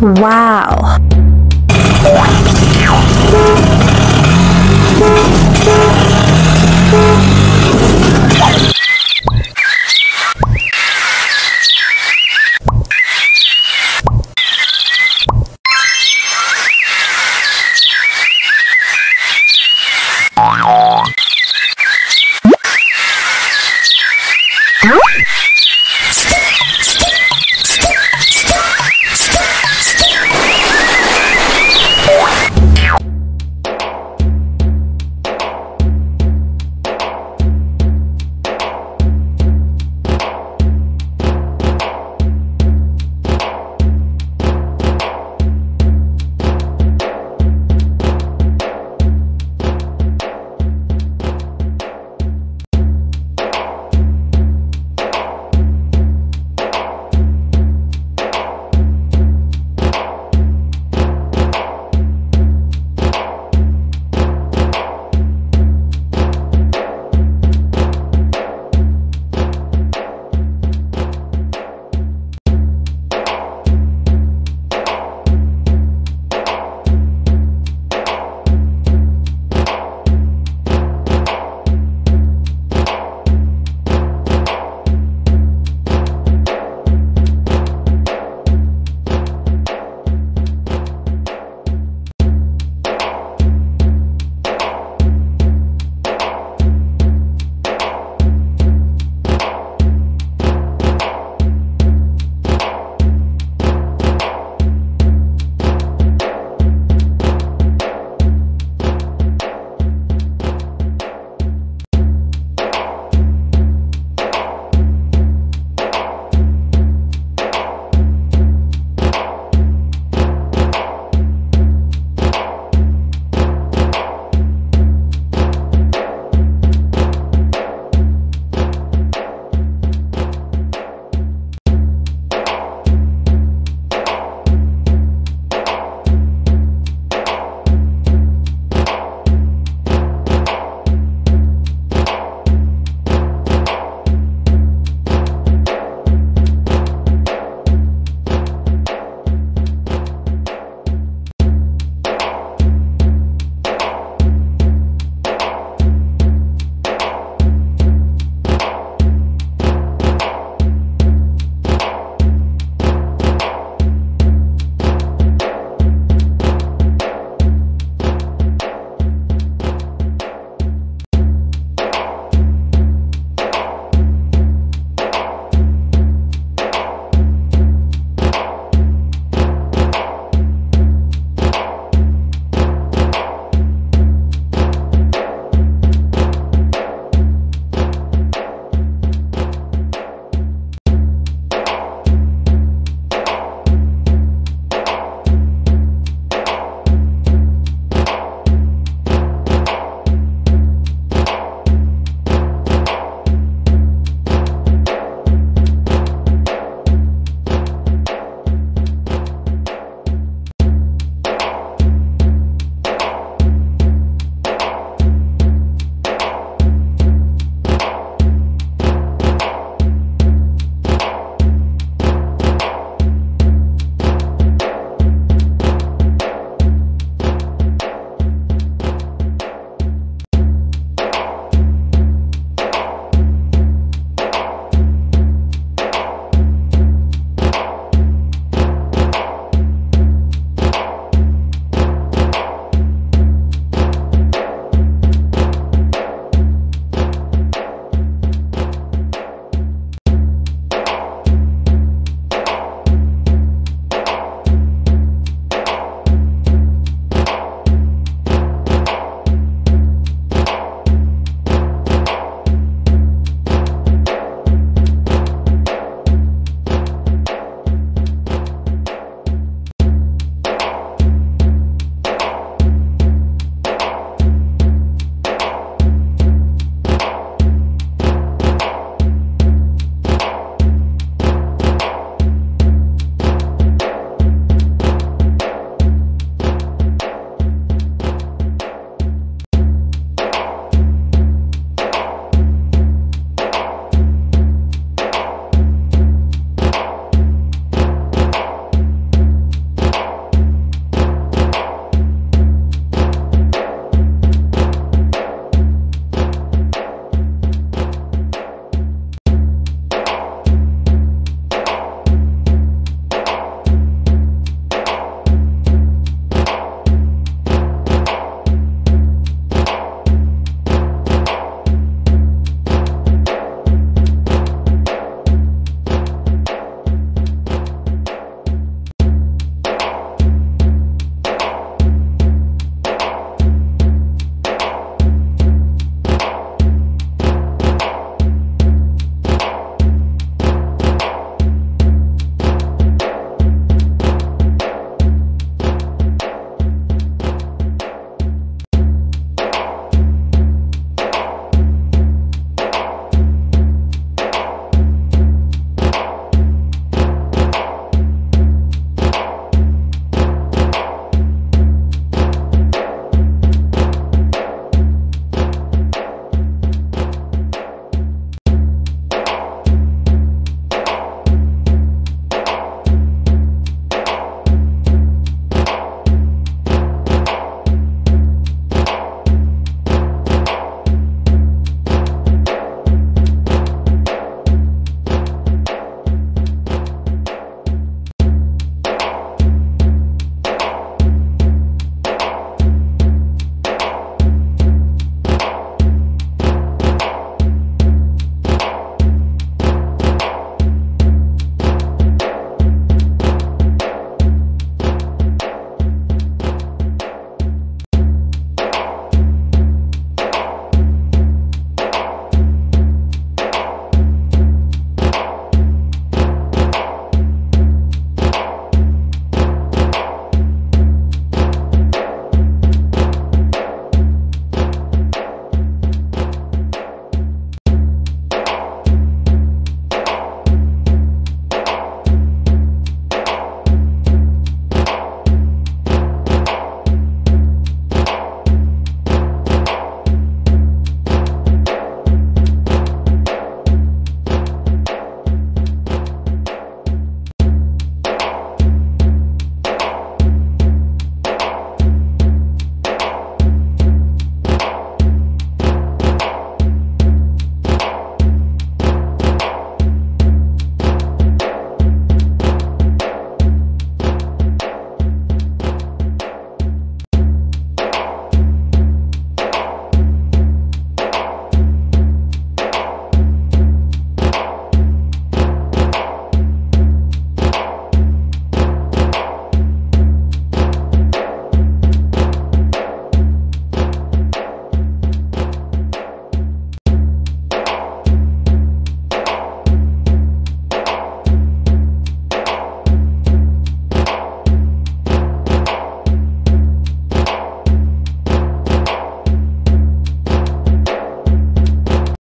Wow.